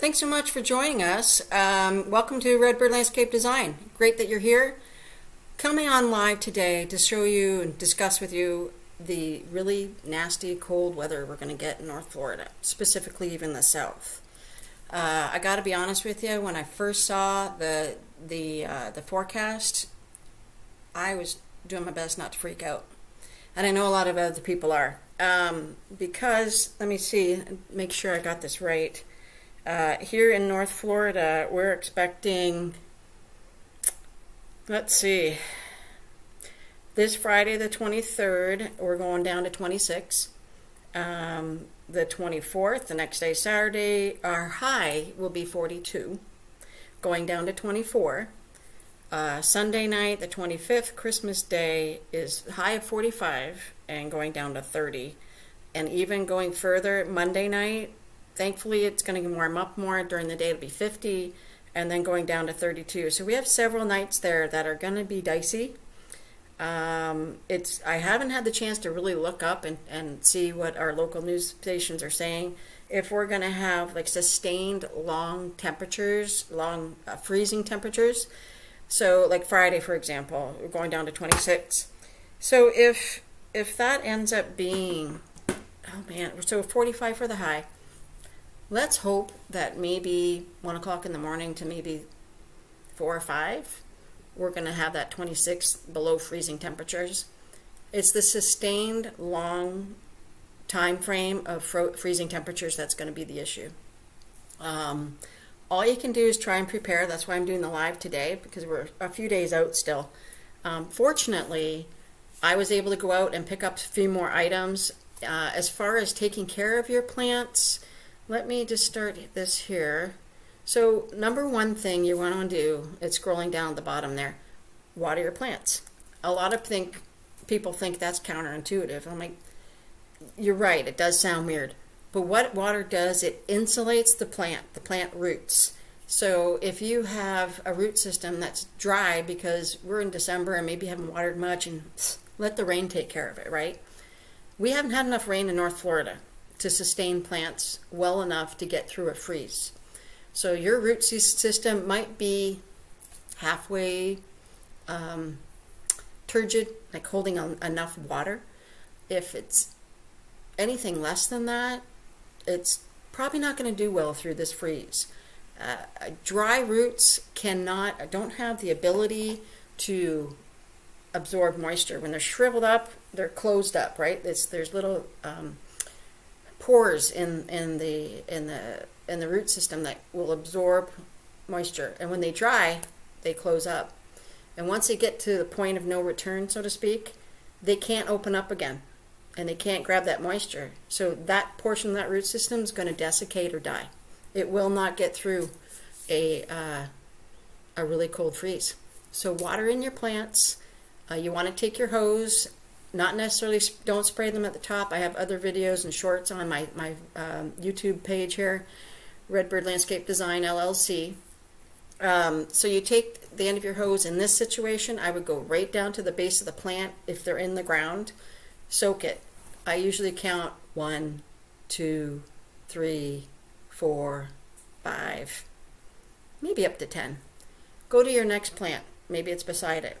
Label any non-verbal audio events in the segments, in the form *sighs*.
Thanks so much for joining us. Um, welcome to Redbird Landscape Design. Great that you're here. Coming on live today to show you and discuss with you the really nasty cold weather we're going to get in North Florida, specifically even the south. Uh, I got to be honest with you. When I first saw the the uh, the forecast, I was doing my best not to freak out, and I know a lot of other people are. Um, because let me see, make sure I got this right. Uh, here in North Florida, we're expecting, let's see, this Friday the 23rd, we're going down to 26. Um, the 24th, the next day, Saturday, our high will be 42, going down to 24. Uh, Sunday night, the 25th, Christmas Day, is high of 45 and going down to 30. And even going further, Monday night, Thankfully, it's going to warm up more. During the day, it'll be 50 and then going down to 32. So we have several nights there that are going to be dicey. Um, it's I haven't had the chance to really look up and, and see what our local news stations are saying. If we're going to have like sustained long temperatures, long uh, freezing temperatures. So like Friday, for example, we're going down to 26. So if if that ends up being, oh man, so 45 for the high let's hope that maybe one o'clock in the morning to maybe four or five, we're going to have that 26 below freezing temperatures. It's the sustained long time frame of freezing temperatures that's going to be the issue. Um, all you can do is try and prepare. That's why I'm doing the live today because we're a few days out still. Um, fortunately, I was able to go out and pick up a few more items. Uh, as far as taking care of your plants, let me just start this here. So number one thing you want to do, it's scrolling down at the bottom there, water your plants. A lot of think people think that's counterintuitive. I'm like, you're right, it does sound weird. But what water does, it insulates the plant, the plant roots. So if you have a root system that's dry because we're in December and maybe haven't watered much and let the rain take care of it, right? We haven't had enough rain in North Florida to sustain plants well enough to get through a freeze. So your root system might be halfway um, turgid, like holding enough water. If it's anything less than that, it's probably not going to do well through this freeze. Uh, dry roots cannot, don't have the ability to absorb moisture. When they're shriveled up, they're closed up, right? It's, there's little um, pores in in the in the in the root system that will absorb moisture, and when they dry, they close up. And once they get to the point of no return, so to speak, they can't open up again, and they can't grab that moisture. So that portion of that root system is going to desiccate or die. It will not get through a uh, a really cold freeze. So water in your plants. Uh, you want to take your hose not necessarily don't spray them at the top. I have other videos and shorts on my my um, YouTube page here, Redbird Landscape Design LLC. Um, so you take the end of your hose. In this situation, I would go right down to the base of the plant if they're in the ground. Soak it. I usually count one, two, three, four, five, maybe up to ten. Go to your next plant. Maybe it's beside it.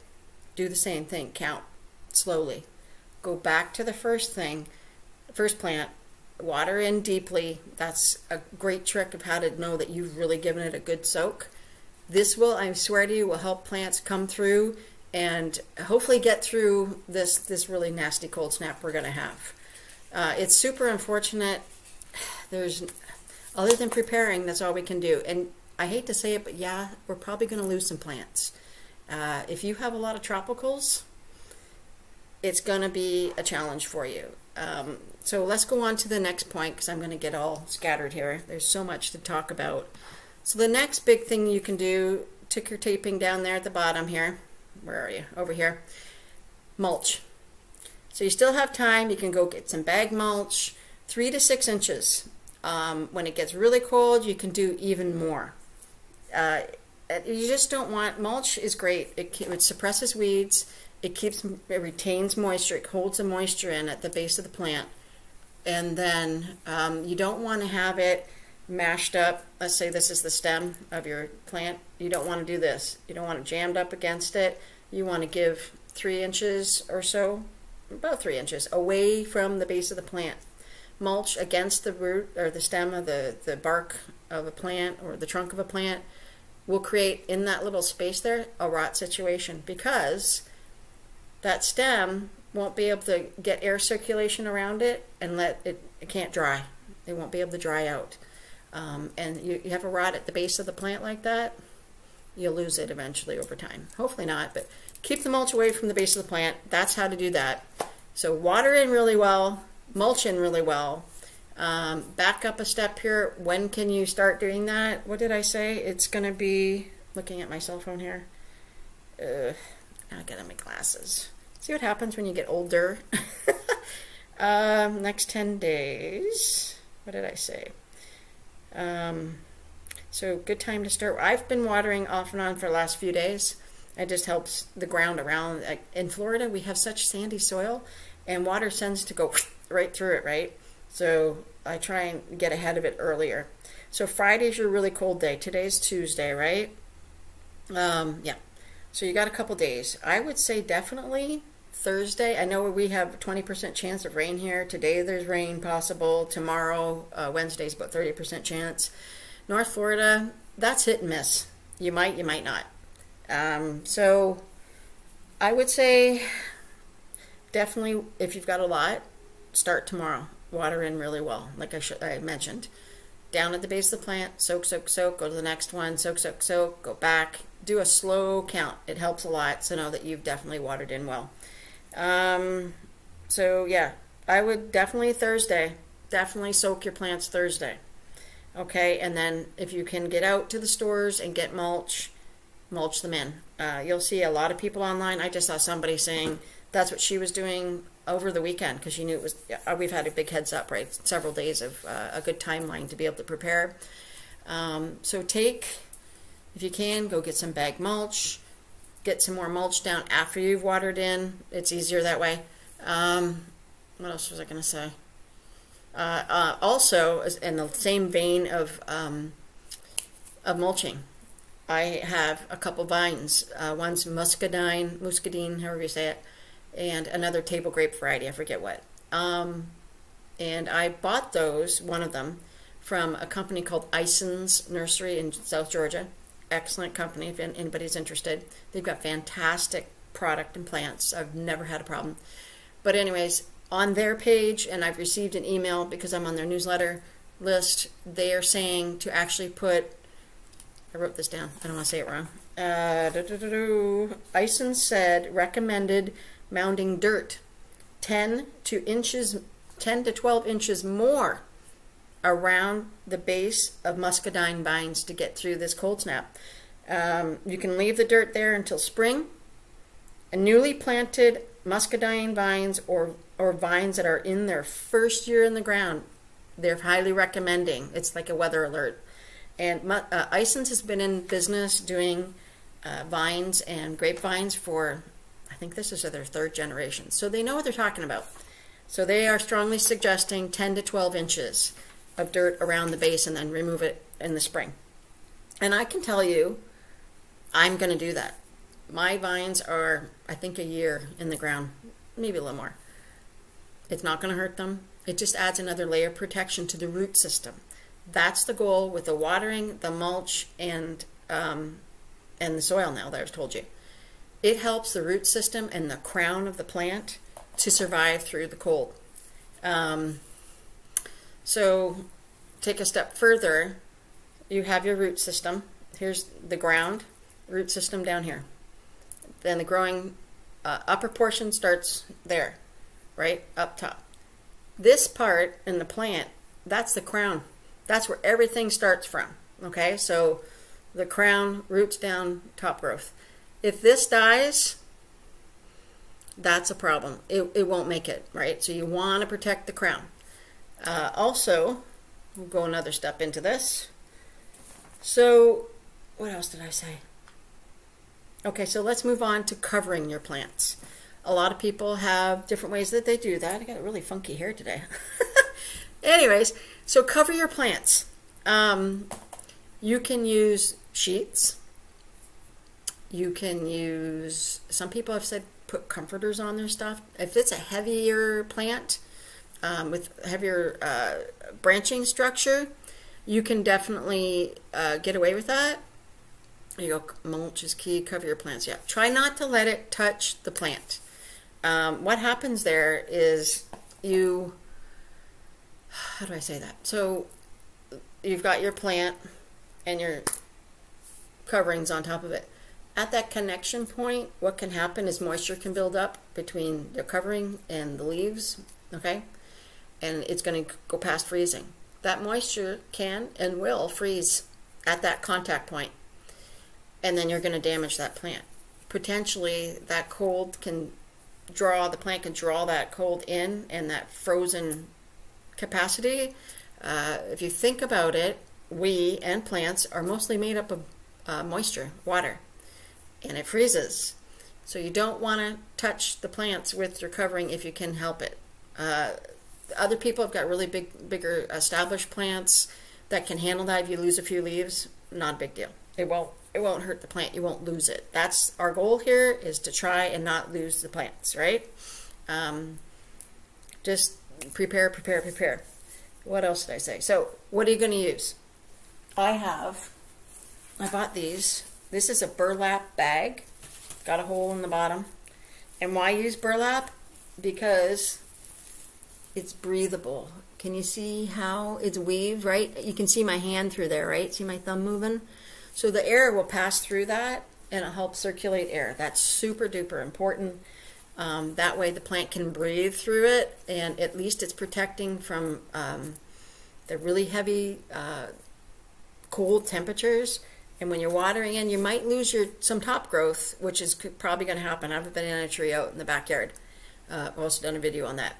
Do the same thing. Count slowly go back to the first thing, first plant, water in deeply. That's a great trick of how to know that you've really given it a good soak. This will, I swear to you, will help plants come through and hopefully get through this, this really nasty cold snap we're going to have. Uh, it's super unfortunate. There's, other than preparing, that's all we can do. And I hate to say it, but yeah, we're probably going to lose some plants. Uh, if you have a lot of tropicals, it's going to be a challenge for you. Um, so let's go on to the next point because I'm going to get all scattered here. There's so much to talk about. So the next big thing you can do, ticker taping down there at the bottom here. Where are you? Over here. Mulch. So you still have time. You can go get some bag mulch, three to six inches. Um, when it gets really cold, you can do even more. Uh, you just don't want mulch is great. It, it suppresses weeds it keeps it retains moisture it holds the moisture in at the base of the plant and then um, you don't want to have it mashed up. Let's say this is the stem of your plant. You don't want to do this. You don't want it jammed up against it. You want to give three inches or so, about three inches, away from the base of the plant. Mulch against the root or the stem of the, the bark of a plant or the trunk of a plant will create in that little space there a rot situation because that stem won't be able to get air circulation around it and let it, it can't dry. It won't be able to dry out. Um, and you, you have a rot at the base of the plant like that, you'll lose it eventually over time. Hopefully not, but keep the mulch away from the base of the plant. That's how to do that. So water in really well, mulch in really well. Um, back up a step here. When can you start doing that? What did I say? It's going to be, looking at my cell phone here. Uh, My glasses. See what happens when you get older. *laughs* um, next 10 days. What did I say? Um, so good time to start. I've been watering off and on for the last few days. It just helps the ground around. In Florida, we have such sandy soil, and water tends to go *sniffs* right through it, right? So I try and get ahead of it earlier. So Friday's your really cold day. Today's Tuesday, right? Um, yeah. So you got a couple days. I would say definitely Thursday. I know we have 20% chance of rain here. Today there's rain possible. Tomorrow, uh, Wednesday's about 30% chance. North Florida, that's hit and miss. You might, you might not. Um, so I would say definitely if you've got a lot, start tomorrow. Water in really well, like I, I mentioned. Down at the base of the plant, soak, soak, soak, go to the next one, soak, soak, soak, go back. Do a slow count. It helps a lot to know that you've definitely watered in well. Um, so yeah, I would definitely Thursday, definitely soak your plants Thursday. Okay, and then if you can get out to the stores and get mulch, mulch them in. Uh, you'll see a lot of people online. I just saw somebody saying that's what she was doing over the weekend because she knew it was. Uh, we've had a big heads up, right? Several days of uh, a good timeline to be able to prepare. Um, so take, if you can, go get some bag mulch get some more mulch down after you've watered in. It's easier that way. Um, what else was I going to say? Uh, uh, also, in the same vein of um, of mulching, I have a couple vines. Uh, one's muscadine, muscadine, however you say it, and another table grape variety. I forget what. Um, and I bought those, one of them, from a company called Ison's Nursery in South Georgia excellent company if anybody's interested. They've got fantastic product and plants. I've never had a problem. But anyways, on their page, and I've received an email because I'm on their newsletter list, they are saying to actually put, I wrote this down, I don't want to say it wrong. Uh, Ison said recommended mounding dirt 10 to inches 10 to 12 inches more around the base of muscadine vines to get through this cold snap. Um, you can leave the dirt there until spring. A newly planted muscadine vines or, or vines that are in their first year in the ground, they're highly recommending. It's like a weather alert. And uh, Ison's has been in business doing uh, vines and grapevines for, think this is their third generation. So they know what they're talking about. So they are strongly suggesting 10 to 12 inches of dirt around the base and then remove it in the spring. And I can tell you, I'm going to do that. My vines are, I think, a year in the ground, maybe a little more. It's not going to hurt them. It just adds another layer of protection to the root system. That's the goal with the watering, the mulch, and um, and the soil now that I've told you. It helps the root system and the crown of the plant to survive through the cold. Um, so take a step further, you have your root system. Here's the ground, root system down here. Then the growing uh, upper portion starts there, right up top. This part in the plant, that's the crown. That's where everything starts from. Okay, so the crown, roots down, top growth. If this dies, that's a problem. It, it won't make it, right? So you want to protect the crown. Uh, also, we'll go another step into this. So, what else did I say? Okay, so let's move on to covering your plants. A lot of people have different ways that they do that. I got really funky hair today. *laughs* Anyways, so cover your plants. Um, you can use sheets. You can use, some people have said put comforters on their stuff. If it's a heavier plant um, with heavier uh, branching structure, you can definitely uh, get away with that. You go, mulch is key, cover your plants. Yeah, try not to let it touch the plant. Um, what happens there is you, how do I say that? So you've got your plant and your coverings on top of it. At that connection point, what can happen is moisture can build up between the covering and the leaves, okay? And it's going to go past freezing. That moisture can and will freeze at that contact point, and then you're going to damage that plant. Potentially, that cold can draw, the plant can draw that cold in and that frozen capacity. Uh, if you think about it, we and plants are mostly made up of uh, moisture, water, and it freezes. So you don't want to touch the plants with your covering if you can help it. Uh, other people have got really big, bigger established plants that can handle that. If you lose a few leaves, not a big deal. It won't. It won't hurt the plant. You won't lose it. That's our goal here: is to try and not lose the plants. Right? Um, just prepare, prepare, prepare. What else did I say? So, what are you going to use? I have, I bought these. This is a burlap bag, got a hole in the bottom. And why use burlap? Because it's breathable. Can you see how it's weaved, right? You can see my hand through there, right? See my thumb moving? So the air will pass through that and it helps circulate air. That's super duper important. Um, that way the plant can breathe through it and at least it's protecting from um, the really heavy uh, cold temperatures. And when you're watering in, you might lose your some top growth, which is probably going to happen. I have a banana tree out in the backyard. Uh, I've also done a video on that.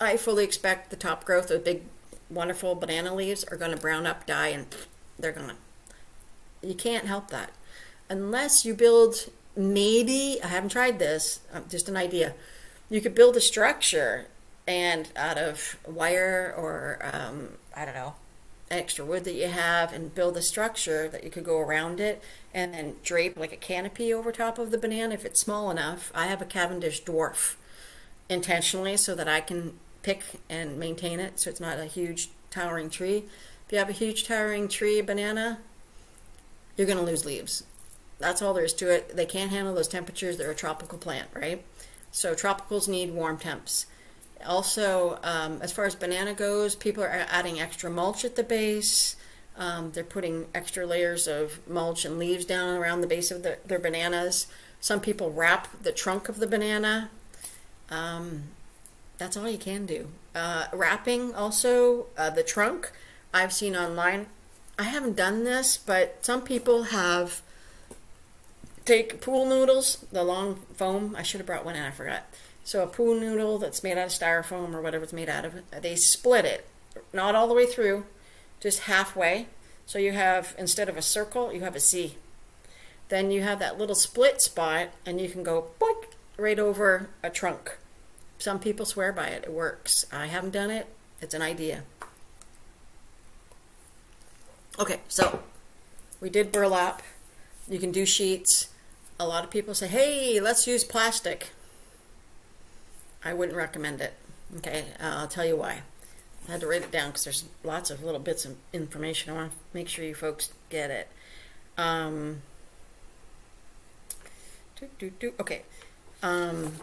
I fully expect the top growth of big, wonderful banana leaves are going to brown up, die, and they're gone. You can't help that. Unless you build, maybe, I haven't tried this, uh, just an idea. You could build a structure and out of wire or, um, I don't know, extra wood that you have and build a structure that you could go around it and then drape like a canopy over top of the banana if it's small enough. I have a Cavendish dwarf intentionally so that I can pick and maintain it so it's not a huge towering tree. If you have a huge towering tree banana, you're going to lose leaves. That's all there is to it. They can't handle those temperatures. They're a tropical plant, right? So tropicals need warm temps. Also, um, as far as banana goes, people are adding extra mulch at the base. Um, they're putting extra layers of mulch and leaves down around the base of the, their bananas. Some people wrap the trunk of the banana. Um, that's all you can do. Uh, wrapping also uh, the trunk. I've seen online. I haven't done this, but some people have take pool noodles, the long foam. I should have brought one in. I forgot so a pool noodle that's made out of styrofoam or whatever it's made out of, they split it, not all the way through, just halfway. So you have, instead of a circle, you have a C. Then you have that little split spot and you can go boink, right over a trunk. Some people swear by it. It works. I haven't done it. It's an idea. Okay, so we did burlap. You can do sheets. A lot of people say, hey, let's use plastic. I wouldn't recommend it. Okay, uh, I'll tell you why. I had to write it down because there's lots of little bits of information. I want to make sure you folks get it. Um, doo, doo, doo. Okay. Um,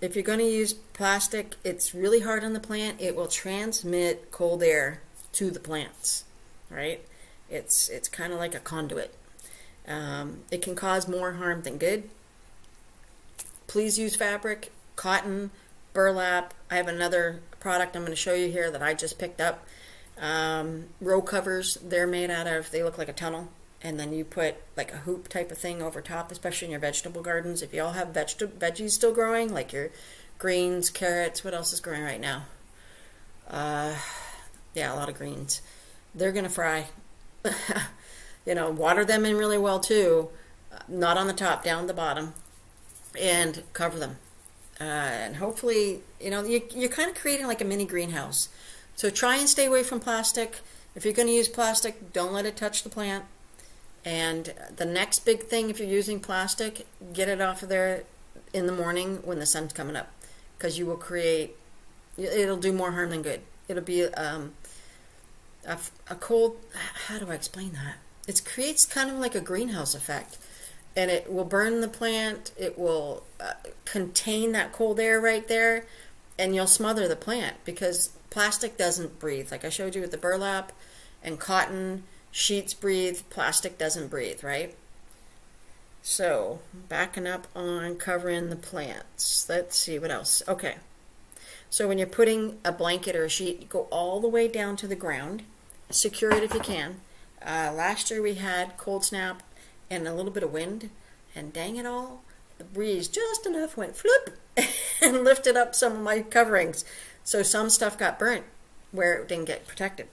if you're going to use plastic, it's really hard on the plant. It will transmit cold air to the plants, right? It's it's kind of like a conduit. Um, it can cause more harm than good. Please use fabric cotton, burlap. I have another product I'm going to show you here that I just picked up. Um, row covers, they're made out of, they look like a tunnel. And then you put like a hoop type of thing over top, especially in your vegetable gardens. If you all have veg- veggies still growing, like your greens, carrots, what else is growing right now? Uh, yeah, a lot of greens. They're going to fry. *laughs* you know, water them in really well too. Not on the top, down the bottom. And cover them uh, and hopefully, you know, you, you're kind of creating like a mini greenhouse. So try and stay away from plastic. If you're going to use plastic, don't let it touch the plant. And the next big thing, if you're using plastic, get it off of there in the morning when the sun's coming up, because you will create. It'll do more harm than good. It'll be um, a, a cold. How do I explain that? It creates kind of like a greenhouse effect, and it will burn the plant. It will uh, contain that cold air right there, and you'll smother the plant because plastic doesn't breathe. Like I showed you with the burlap and cotton sheets breathe, plastic doesn't breathe, right? So, backing up on covering the plants. Let's see what else. Okay. So, when you're putting a blanket or a sheet, go all the way down to the ground. Secure it if you can. Uh, last year we had cold snap and a little bit of wind, and dang it all, the breeze just enough went flip *laughs* and lifted up some of my coverings. So, some stuff got burnt where it didn't get protected.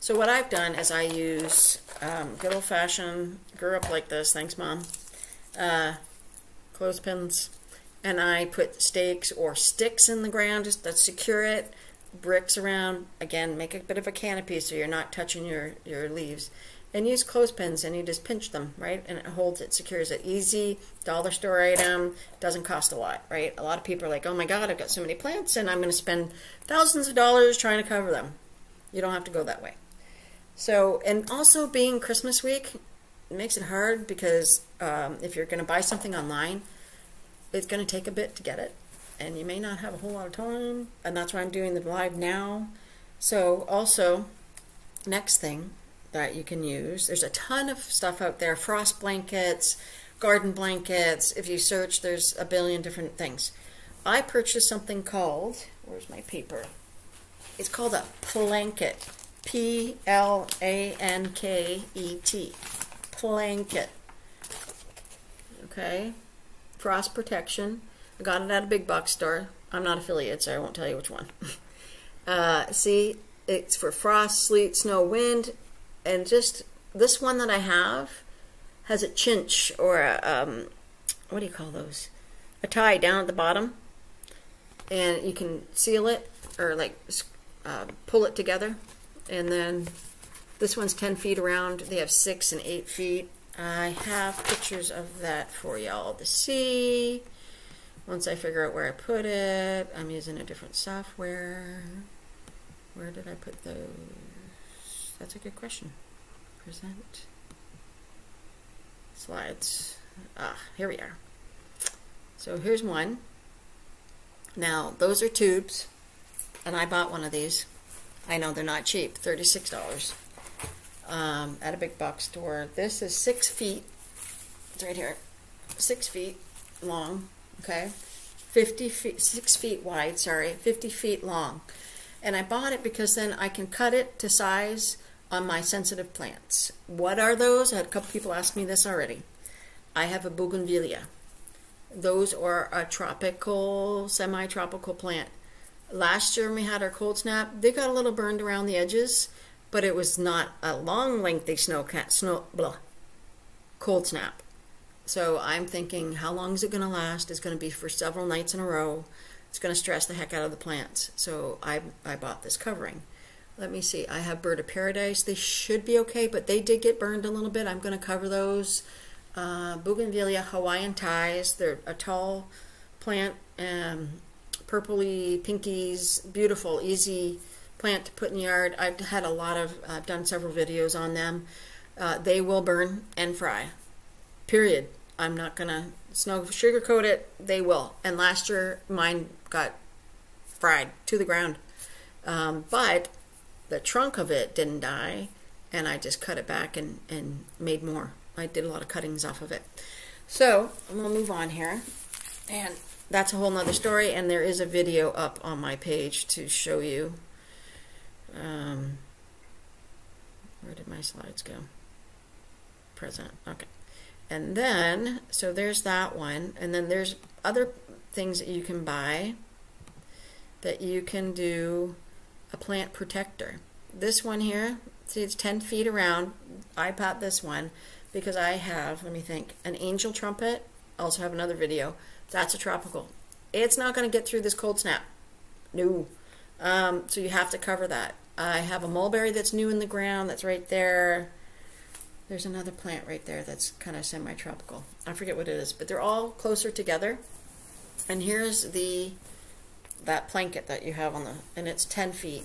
So what I've done is I use um, good old fashioned, grew up like this, thanks mom, uh, clothespins, and I put stakes or sticks in the ground just to secure it, bricks around, again, make a bit of a canopy so you're not touching your, your leaves. And use clothespins and you just pinch them, right? And it holds it, secures it. Easy, dollar store item, doesn't cost a lot, right? A lot of people are like, oh my God, I've got so many plants and I'm going to spend thousands of dollars trying to cover them. You don't have to go that way. So, and also being Christmas week makes it hard because um, if you're going to buy something online, it's going to take a bit to get it, and you may not have a whole lot of time. And that's why I'm doing the live now. So, also, next thing that you can use, there's a ton of stuff out there frost blankets, garden blankets. If you search, there's a billion different things. I purchased something called, where's my paper? It's called a planket. P L A N K E T. Planket. Okay. Frost protection. I got it at a big box store. I'm not affiliated, so I won't tell you which one. *laughs* uh, see, it's for frost, sleet, snow, wind, and just this one that I have has a chinch or a, um, what do you call those? A tie down at the bottom, and you can seal it or like uh, pull it together and then this one's 10 feet around. They have six and eight feet. I have pictures of that for y'all to see. Once I figure out where I put it, I'm using a different software. Where did I put those? That's a good question. Present. Slides. Ah, here we are. So here's one. Now, those are tubes, and I bought one of these. I know they're not cheap, $36 um, at a big box store. This is six feet, it's right here, six feet long, okay? 50 feet, six feet wide, sorry, 50 feet long. And I bought it because then I can cut it to size on my sensitive plants. What are those? I had a couple people ask me this already. I have a bougainvillea. Those are a tropical, semi-tropical plant. Last year when we had our cold snap, they got a little burned around the edges, but it was not a long, lengthy snow cat snow blah, cold snap. So I'm thinking, how long is it going to last? It's going to be for several nights in a row. It's going to stress the heck out of the plants. So I I bought this covering. Let me see. I have bird of paradise. They should be okay, but they did get burned a little bit. I'm going to cover those. Uh, bougainvillea Hawaiian ties. They're a tall plant. Um, purpley pinkies, beautiful, easy plant to put in the yard. I've had a lot of, I've done several videos on them. Uh, they will burn and fry, period. I'm not going to snow sugarcoat it. They will. And last year, mine got fried to the ground. Um, but the trunk of it didn't die, and I just cut it back and, and made more. I did a lot of cuttings off of it. So, I'm to move on here. And that's a whole nother story, and there is a video up on my page to show you. Um, where did my slides go? Present. Okay. And then, so there's that one. And then there's other things that you can buy that you can do a plant protector. This one here, see it's 10 feet around. I bought this one because I have, let me think, an angel trumpet. I also have another video that's a tropical. It's not going to get through this cold snap. No. Um, so you have to cover that. I have a mulberry that's new in the ground that's right there. There's another plant right there that's kind of semi-tropical. I forget what it is, but they're all closer together. And here's the that blanket that you have on the, and it's 10 feet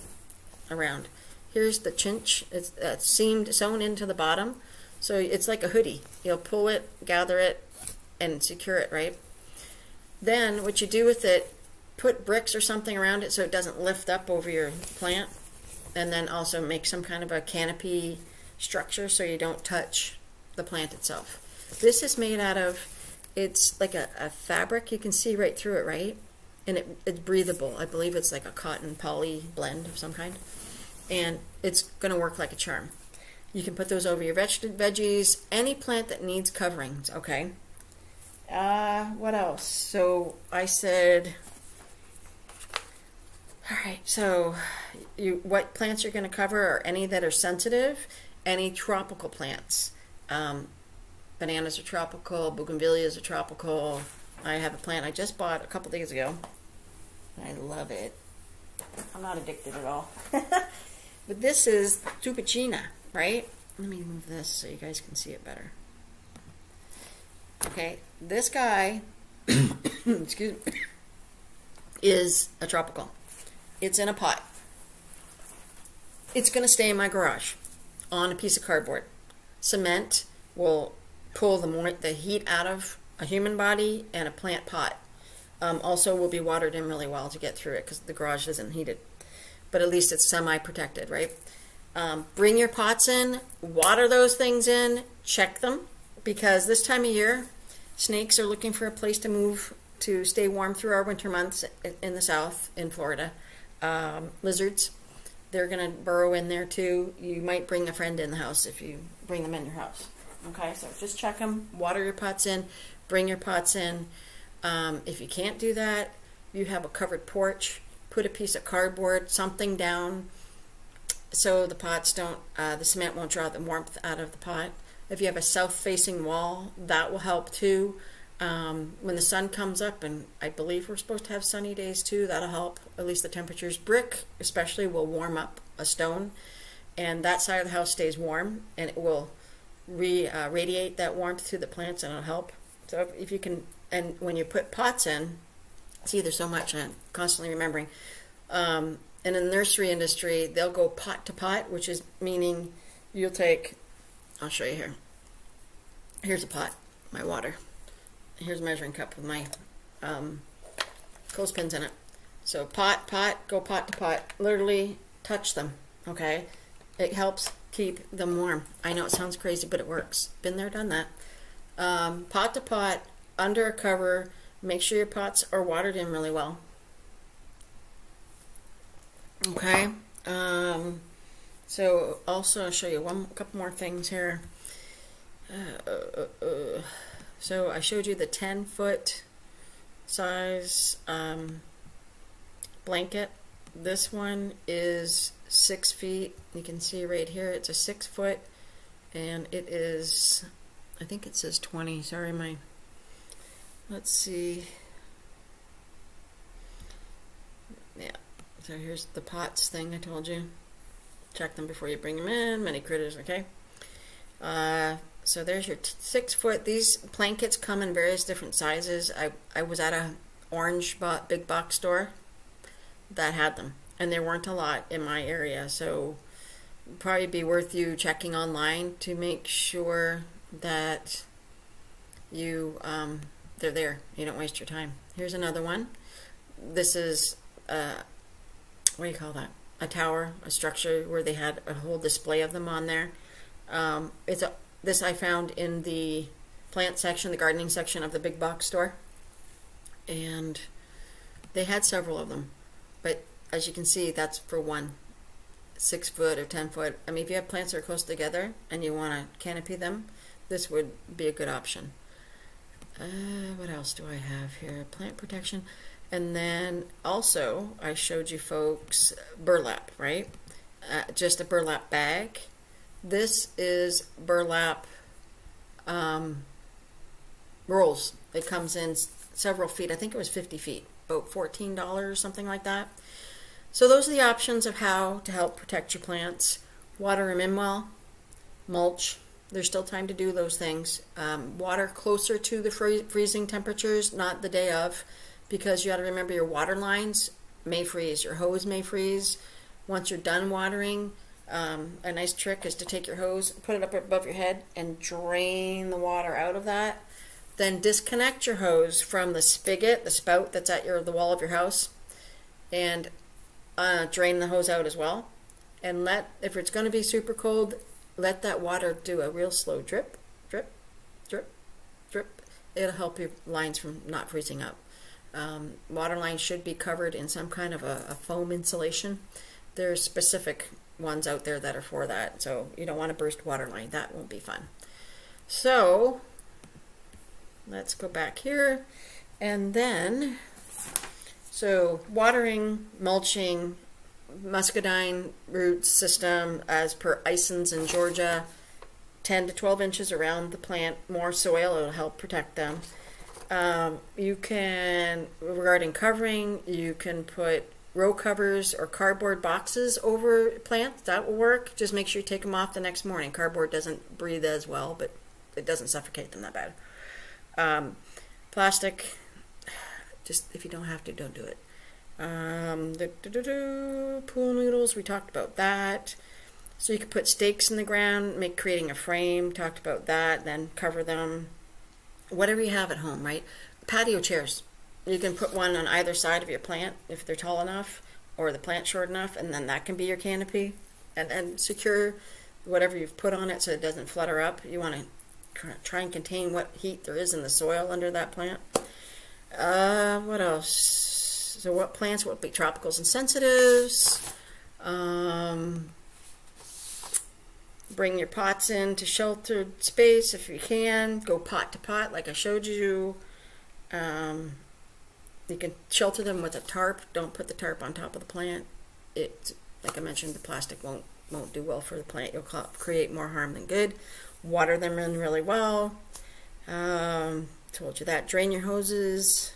around. Here's the chinch. It's uh, seamed, sewn into the bottom. So it's like a hoodie. You'll pull it, gather it, and secure it, right? Then what you do with it, put bricks or something around it so it doesn't lift up over your plant. And then also make some kind of a canopy structure so you don't touch the plant itself. This is made out of, it's like a, a fabric. You can see right through it, right? And it, it's breathable. I believe it's like a cotton poly blend of some kind. And it's going to work like a charm. You can put those over your veg veggies, any plant that needs coverings, okay? Uh, what else? So I said, all right, so you, what plants you're going to cover are any that are sensitive, any tropical plants. Um, bananas are tropical, bougainvilleas are tropical. I have a plant I just bought a couple days ago. I love it. I'm not addicted at all. *laughs* but this is Tibouchina, right? Let me move this so you guys can see it better. Okay, this guy, *coughs* excuse me, is a tropical. It's in a pot. It's going to stay in my garage on a piece of cardboard. Cement will pull the, the heat out of a human body and a plant pot. Um, also will be watered in really well to get through it because the garage isn't heated. But at least it's semi-protected, right? Um, bring your pots in, water those things in, check them, because this time of year, snakes are looking for a place to move to stay warm through our winter months in the south, in Florida. Um, lizards, they're going to burrow in there too. You might bring a friend in the house if you bring them in your house. Okay, so just check them, water your pots in, bring your pots in. Um, if you can't do that, you have a covered porch, put a piece of cardboard, something down so the pots don't, uh, the cement won't draw the warmth out of the pot. If you have a south-facing wall, that will help too. Um, when the sun comes up, and I believe we're supposed to have sunny days too, that'll help. At least the temperatures. Brick, especially, will warm up a stone, and that side of the house stays warm, and it will re uh, radiate that warmth to the plants, and it'll help. So if, if you can, and when you put pots in, see, there's so much I'm constantly remembering. Um, and in the nursery industry, they'll go pot to pot, which is meaning you'll take, I'll show you here. Here's a pot, my water. Here's a measuring cup with my um, clothespins in it. So pot, pot, go pot to pot. Literally touch them, okay? It helps keep them warm. I know it sounds crazy, but it works. Been there, done that. Um, pot to pot, under a cover. Make sure your pots are watered in really well. Okay. Um, so also I'll show you one couple more things here. Uh, uh, uh, so I showed you the 10 foot size um, blanket. This one is six feet. You can see right here it's a six foot and it is I think it says 20. Sorry, my let's see. Yeah, so here's the pots thing I told you. Check them before you bring them in. Many critters, okay? Uh, so there's your six foot. These blankets come in various different sizes. I, I was at a orange bo big box store that had them. And there weren't a lot in my area. So probably be worth you checking online to make sure that you um, they're there. You don't waste your time. Here's another one. This is uh, what do you call that? A tower, a structure where they had a whole display of them on there. Um, it's a this I found in the plant section, the gardening section of the big box store, and they had several of them. But as you can see, that's for one six foot or ten foot. I mean, if you have plants that are close together and you want to canopy them, this would be a good option. Uh, what else do I have here? Plant protection. And then also, I showed you folks burlap, right? Uh, just a burlap bag. This is burlap um, rolls. It comes in several feet. I think it was 50 feet, about $14 or something like that. So those are the options of how to help protect your plants. Water them in well, mulch. There's still time to do those things. Um, water closer to the free- freezing temperatures, not the day of, because you got to remember your water lines may freeze, your hose may freeze. Once you're done watering, um, a nice trick is to take your hose, put it up above your head, and drain the water out of that. Then disconnect your hose from the spigot, the spout that's at your the wall of your house, and uh, drain the hose out as well. And let if it's going to be super cold, let that water do a real slow drip, drip, drip, drip. It'll help your lines from not freezing up. Um, water lines should be covered in some kind of a, a foam insulation. There's specific ones out there that are for that, so you don't want to burst water line. That won't be fun. So let's go back here, and then so watering, mulching, muscadine root system as per Ison's in Georgia, 10 to 12 inches around the plant, more soil, it'll help protect them. Um, you can, regarding covering, you can put row covers or cardboard boxes over plants. That will work. Just make sure you take them off the next morning. Cardboard doesn't breathe as well, but it doesn't suffocate them that bad. Um, plastic, *sighs* just if you don't have to, don't do it. Um, pool noodles, we talked about that. So you could put stakes in the ground, make creating a frame, talked about that, then cover them. Whatever you have at home, right? Patio chairs. You can put one on either side of your plant if they're tall enough or the plant short enough, and then that can be your canopy. And, and secure whatever you've put on it so it doesn't flutter up. You want to try and contain what heat there is in the soil under that plant. Uh, what else? So what plants would be tropicals and sensitives? Um, bring your pots in to sheltered space if you can. Go pot to pot like I showed you. Um, you can shelter them with a tarp. Don't put the tarp on top of the plant. It, like I mentioned, the plastic won't won't do well for the plant. You'll create more harm than good. Water them in really well. Um, told you that. Drain your hoses.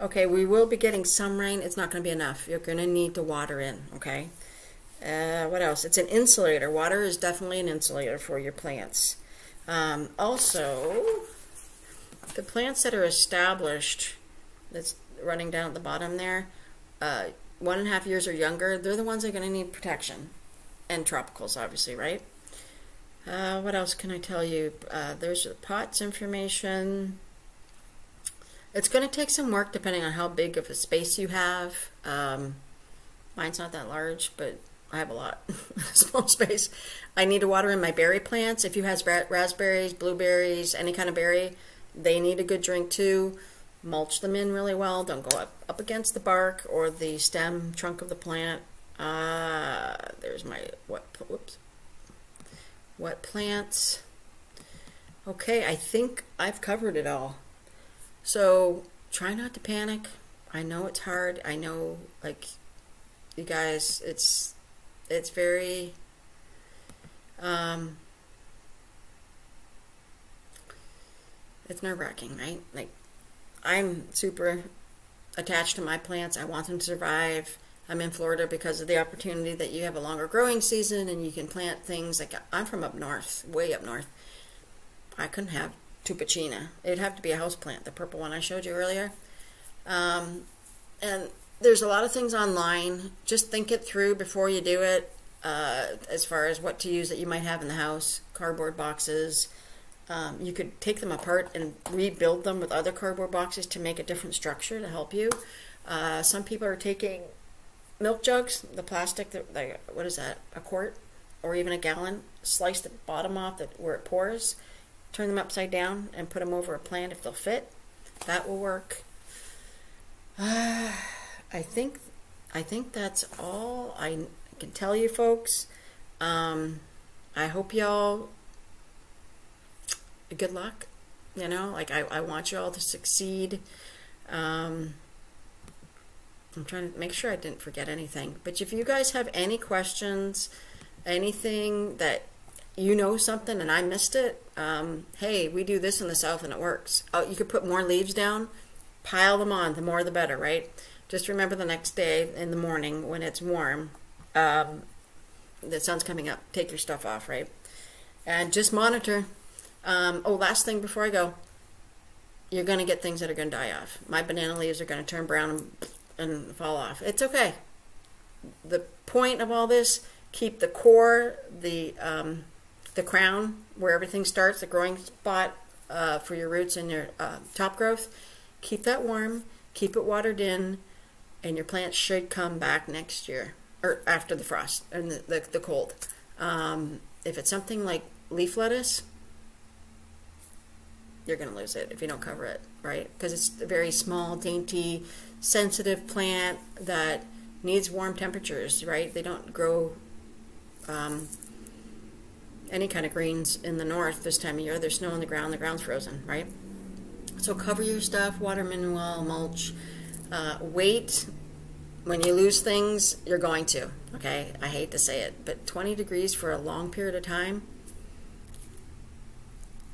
Okay, we will be getting some rain. It's not going to be enough. You're going to need to water in, okay? Uh, what else? It's an insulator. Water is definitely an insulator for your plants. Um, also, the plants that are established, that's running down at the bottom there, uh, one and a half years or younger, they're the ones that are going to need protection. And tropicals, obviously, right? Uh, what else can I tell you? Uh, there's the pots information. It's going to take some work depending on how big of a space you have. Um, mine's not that large, but I have a lot. *laughs* Small space. I need to water in my berry plants. If you have raspberries, blueberries, any kind of berry, they need a good drink too. Mulch them in really well. Don't go up, up against the bark or the stem trunk of the plant. Uh, there's my what? Whoops. What plants? Okay, I think I've covered it all. So try not to panic. I know it's hard. I know, like, you guys, it's it's very um, it's nerve wracking, right? Like, I'm super attached to my plants. I want them to survive. I'm in Florida because of the opportunity that you have a longer growing season and you can plant things like I'm from up north, way up north. I couldn't have tibouchina. It'd have to be a house plant, the purple one I showed you earlier. Um, and there's a lot of things online. Just think it through before you do it. Uh, as far as what to use that you might have in the house, cardboard boxes, um, you could take them apart and rebuild them with other cardboard boxes to make a different structure to help you. Uh, some people are taking milk jugs, the plastic, that, like, what is that, a quart or even a gallon, slice the bottom off that, where it pours, turn them upside down and put them over a plant if they'll fit. That will work. Uh, *sighs* I think I think that's all I can tell you folks. Um, I hope y'all good luck. You know, like I, I want you all to succeed. Um, I'm trying to make sure I didn't forget anything. But if you guys have any questions, anything that you know something and I missed it, um, hey, we do this in the South and it works. Oh, you could put more leaves down, pile them on. The more the better, right? just remember the next day in the morning when it's warm, um, the sun's coming up. Take your stuff off, right? And just monitor. Um, oh, last thing before I go, you're going to get things that are going to die off. My banana leaves are going to turn brown and, and fall off. It's okay. The point of all this, keep the core, the um, the crown where everything starts, the growing spot uh, for your roots and your uh, top growth. Keep that warm. Keep it watered in, and your plants should come back next year or after the frost and the, the, the cold. Um, if it's something like leaf lettuce, you're going to lose it if you don't cover it, right? Because it's a very small, dainty, sensitive plant that needs warm temperatures, right? They don't grow um, any kind of greens in the north this time of year. There's snow on the ground, the ground's frozen, right? So cover your stuff, water mineral, mulch. Uh, wait. When you lose things, you're going to, okay? I hate to say it, but 20 degrees for a long period of time,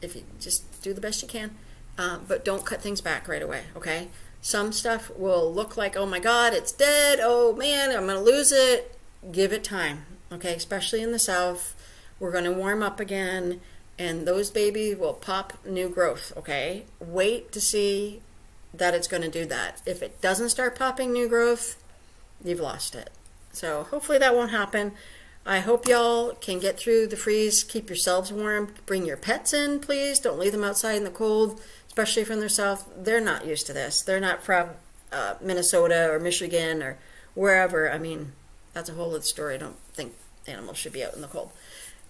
if you just do the best you can, uh, but don't cut things back right away, okay? Some stuff will look like, oh my God, it's dead. Oh man, I'm going to lose it. Give it time, okay? Especially in the south. We're going to warm up again, and those babies will pop new growth, okay? Wait to see that it's going to do that. If it doesn't start popping new growth, you've lost it. So hopefully that won't happen. I hope y'all can get through the freeze. Keep yourselves warm. Bring your pets in, please. Don't leave them outside in the cold, especially from the south. They're not used to this. They're not from uh, Minnesota or Michigan or wherever. I mean, that's a whole other story. I don't think animals should be out in the cold.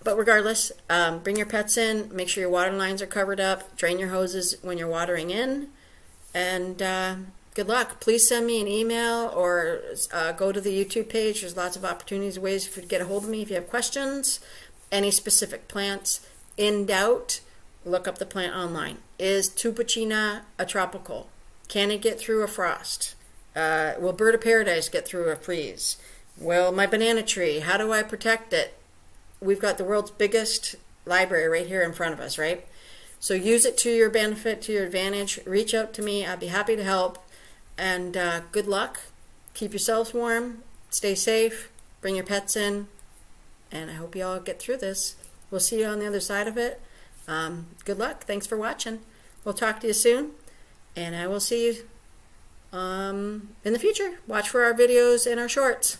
But regardless, um, bring your pets in. Make sure your water lines are covered up. Drain your hoses when you're watering in. And uh, good luck. Please send me an email or uh, go to the YouTube page. There's lots of opportunities, ways for you to get a hold of me if you have questions. Any specific plants. In doubt, look up the plant online. Is Tibouchina a tropical? Can it get through a frost? Uh, will Bird of Paradise get through a freeze? Will my banana tree, how do I protect it? We've got the world's biggest library right here in front of us, right? So use it to your benefit, to your advantage. Reach out to me. I'd be happy to help. And uh, good luck. Keep yourselves warm. Stay safe. Bring your pets in. And I hope you all get through this. We'll see you on the other side of it. Um, good luck. Thanks for watching. We'll talk to you soon. And I will see you um, in the future. Watch for our videos and our shorts.